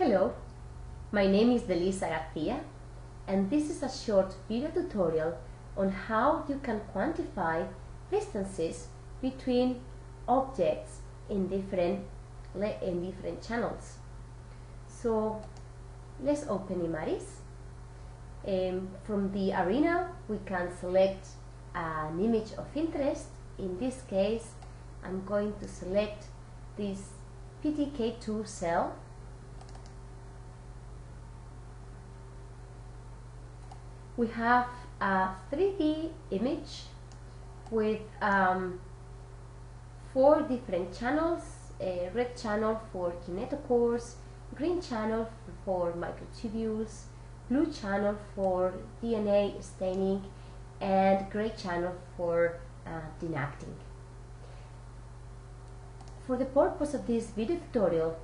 Hello, my name is Delisa Garcia and this is a short video tutorial on how you can quantify distances between objects in different in different channels. So let's open Imaris. Um, from the arena we can select an image of interest. In this case I'm going to select this PTK2 cell we have a 3D image with um, four different channels, a red channel for kinetochores, green channel for microtubules, blue channel for DNA staining, and gray channel for uh, denacting. For the purpose of this video tutorial,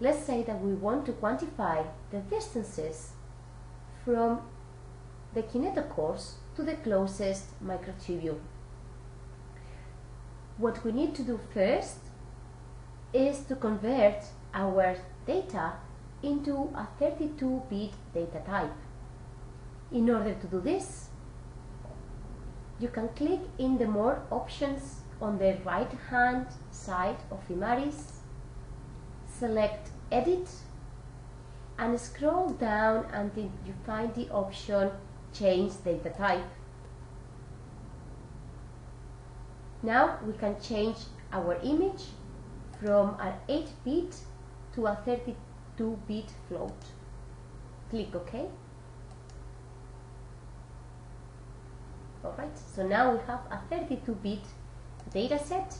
let's say that we want to quantify the distances from the kinetochores to the closest microtubule. What we need to do first is to convert our data into a 32-bit data type. In order to do this, you can click in the More options on the right hand side of Imaris, select Edit, and scroll down until you find the option change data type. Now we can change our image from an 8-bit to a 32-bit float. Click OK. Alright, so now we have a 32-bit data set.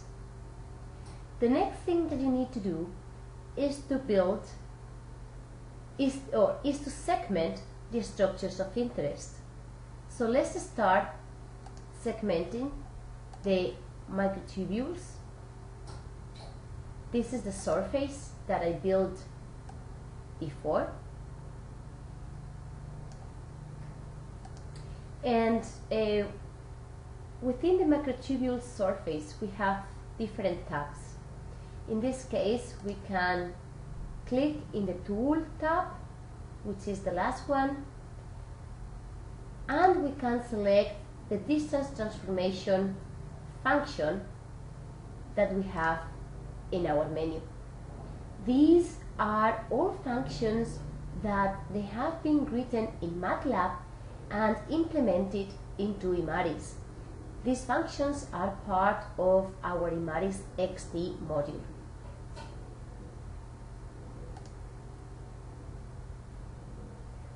The next thing that you need to do is to build is or is to segment the structures of interest. So let's start segmenting the microtubules. This is the surface that I built before. And uh, within the microtubule surface, we have different tabs. In this case, we can click in the Tool tab, which is the last one, and we can select the distance transformation function that we have in our menu. These are all functions that they have been written in MATLAB and implemented into Imaris. These functions are part of our Imaris XT module.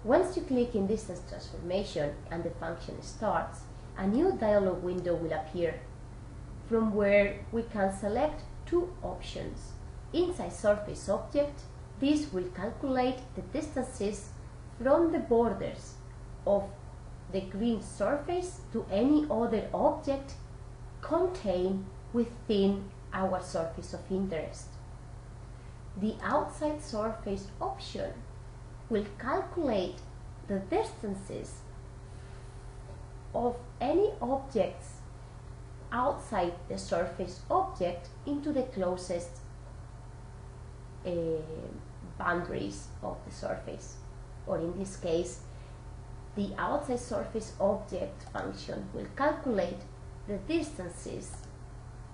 Once you click in distance transformation and the function starts, a new dialog window will appear from where we can select two options. Inside surface object, this will calculate the distances from the borders of the green surface to any other object contained within our surface of interest. The outside surface option will calculate the distances of any objects outside the surface object into the closest uh, boundaries of the surface or in this case the outside surface object function will calculate the distances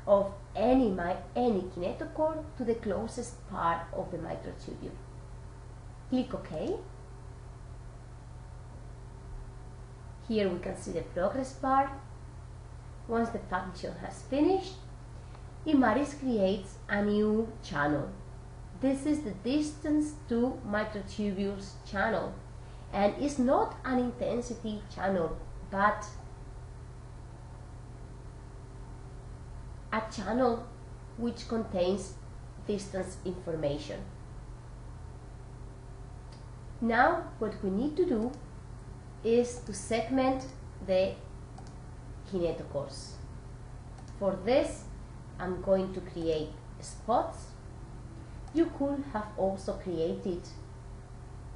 of any, any kinetochore to the closest part of the microtubule. Click OK. Here we can see the progress bar. Once the function has finished, Imaris creates a new channel. This is the distance to microtubules channel and is not an intensity channel but a channel which contains distance information. Now what we need to do is to segment the kinetochores. For this I'm going to create spots. You could have also created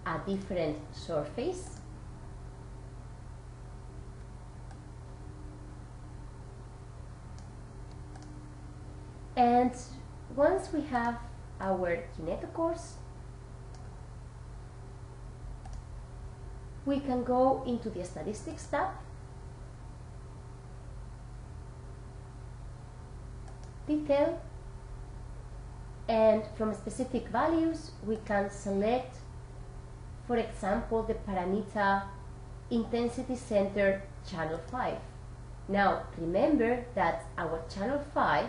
a different surface and once we have our kinetochores we can go into the Statistics tab, Detail, and from specific values we can select, for example, the parameter intensity center channel 5. Now remember that our channel 5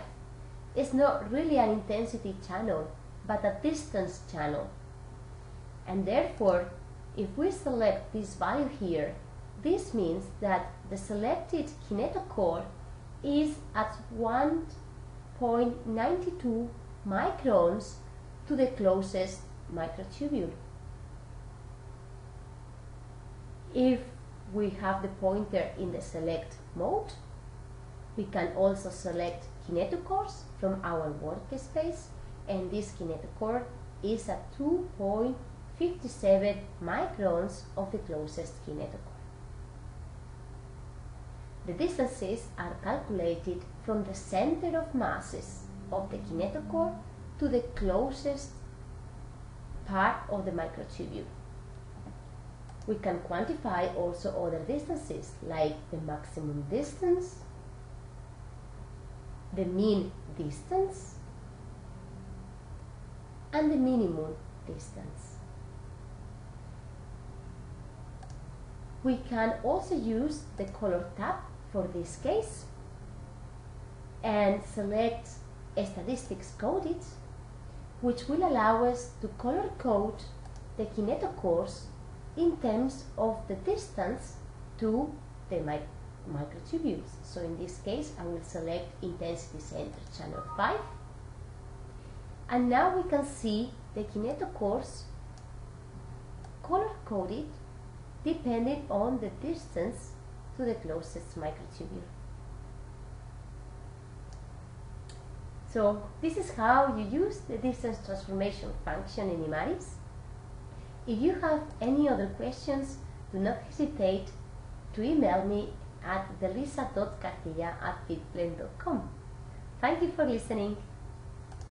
is not really an intensity channel but a distance channel. And therefore if we select this value here this means that the selected kinetochore is at 1.92 microns to the closest microtubule. If we have the pointer in the select mode, we can also select kinetochores from our workspace and this kinetochore is at 2.57 microns of the closest kinetochore. The distances are calculated from the center of masses of the kinetochore to the closest part of the microtubule. We can quantify also other distances like the maximum distance, the mean distance, and the minimum distance. We can also use the color tab for this case and select statistics coded which will allow us to color code the Kineto kinetochores in terms of the distance to the mi microtubules. So in this case I will select intensity center channel 5 and now we can see the Kineto kinetochores color coded depending on the distance to the closest microtubule. So this is how you use the distance transformation function in Imaris. If you have any other questions, do not hesitate to email me at delisa.cartilla at. Thank you for listening.